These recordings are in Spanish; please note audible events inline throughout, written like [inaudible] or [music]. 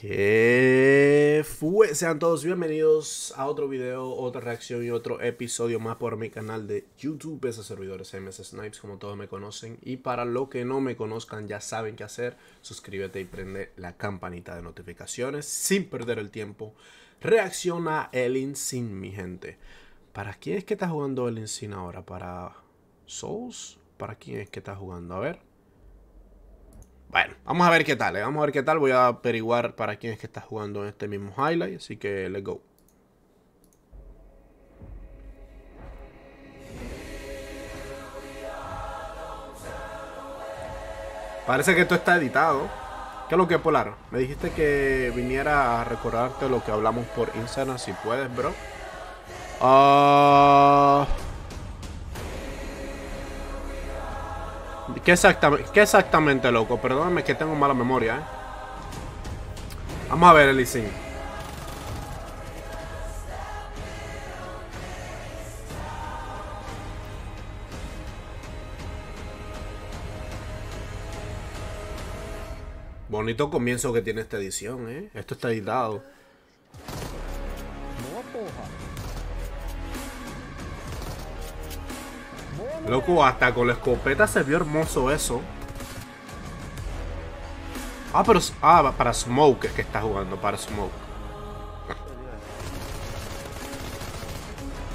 Que fue, sean todos bienvenidos a otro video, otra reacción y otro episodio más por mi canal de YouTube, esos servidores MS Snipes como todos me conocen y para los que no me conozcan ya saben qué hacer, suscríbete y prende la campanita de notificaciones sin perder el tiempo. Reacciona el Insin mi gente. ¿Para quién es que está jugando el Insin ahora? ¿Para Souls? ¿Para quién es que está jugando? A ver. Bueno, vamos a ver qué tal, eh. vamos a ver qué tal. Voy a averiguar para quién es que está jugando en este mismo highlight, así que let's go. Parece que esto está editado. ¿Qué es lo que es Polar? Me dijiste que viniera a recordarte lo que hablamos por Instagram, si puedes, bro. Ah... ¿Qué exactamente, ¿Qué exactamente, loco? Perdóname que tengo mala memoria, ¿eh? Vamos a ver el Bonito comienzo que tiene esta edición, ¿eh? Esto está editado. Loco, hasta con la escopeta se vio hermoso eso. Ah, pero... Ah, para Smoke es que está jugando, para Smoke.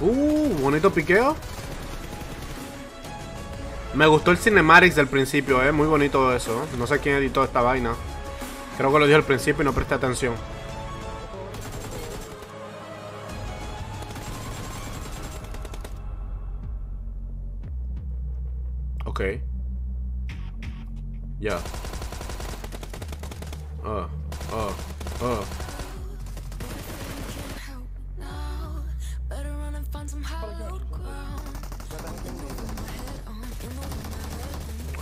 Uh, bonito piqueo. Me gustó el cinematics del principio, eh. Muy bonito eso. No sé quién editó esta vaina. Creo que lo dije al principio y no presté atención. Ok. Ya. Ah, ah, ah.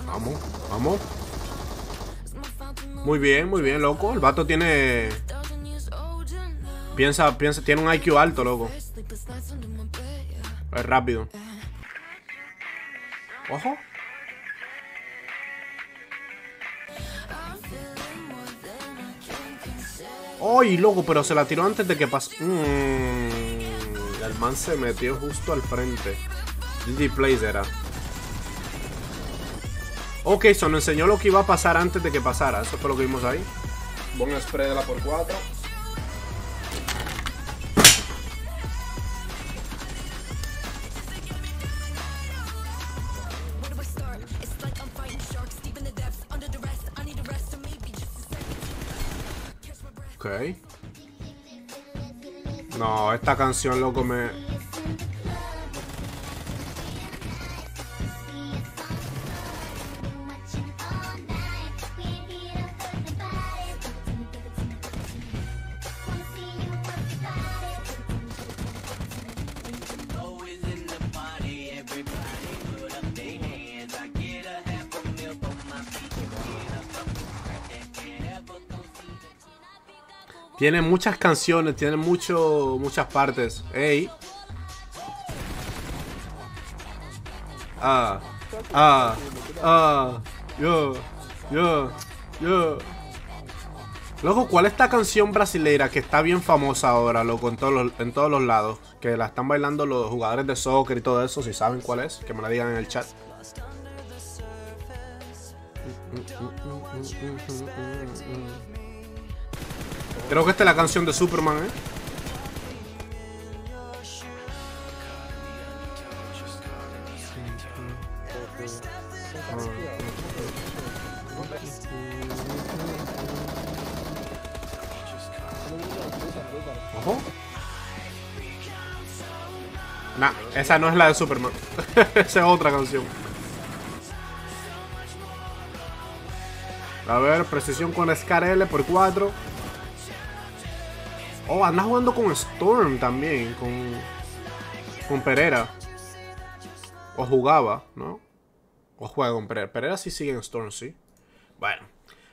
Vamos, vamos. Muy bien, muy bien, loco. El vato tiene... Piensa, piensa, tiene un IQ alto, loco. Es rápido. Ojo. ¡Ay, loco! Pero se la tiró antes de que pasó. Mm, el man se metió justo al frente. GG Plays era. Ok, eso nos enseñó lo que iba a pasar antes de que pasara. Eso fue lo que vimos ahí. Buen spray de la por 4. No, esta canción, loco, me... Tiene muchas canciones, tiene mucho, muchas partes. Ey. Ah, ah, ah, yo, yo, yo. Loco, ¿cuál es esta canción brasileira que está bien famosa ahora, loco, en todos, los, en todos los lados? Que la están bailando los jugadores de soccer y todo eso, si saben cuál es, que me la digan en el chat. Creo que esta es la canción de Superman, ¿eh? Nah, esa no es la de Superman. [laughs] esa es otra canción. A ver, precisión con Scar L por 4. Oh, anda jugando con Storm también, con, con Pereira. O jugaba, ¿no? O juega con Pereira. Pereira sí sigue en Storm, sí. Bueno,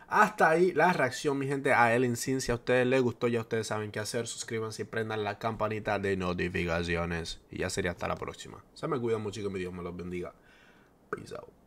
hasta ahí la reacción, mi gente, a el Sin. Si a ustedes les gustó, ya ustedes saben qué hacer. Suscríbanse y prendan la campanita de notificaciones. Y ya sería hasta la próxima. Se me cuidan mucho y que mi Dios me los bendiga. Peace out.